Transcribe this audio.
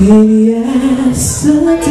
yesterday.